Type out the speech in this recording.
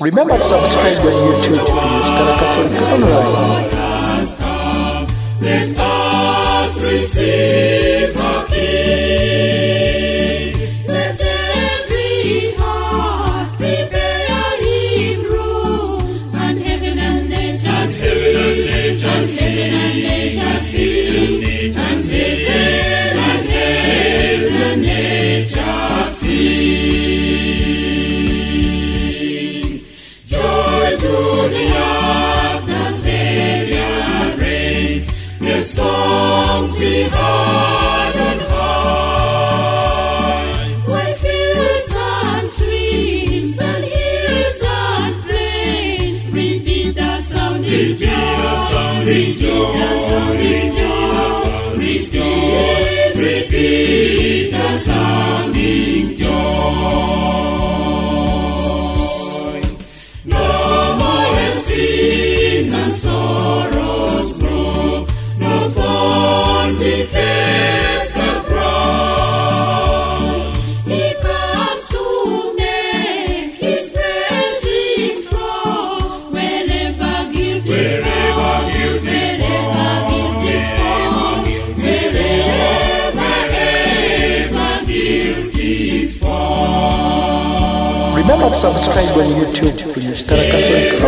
Remember to subscribe on YouTube Stara Catholic Online. Let us receive Joy to the the Savior. Let songs be heard fields and streams and hills and plains repeat the sounding joy. Repeat the sounding joy. Repeat, repeat Remember to subscribe on YouTube kwenye Stara Catholic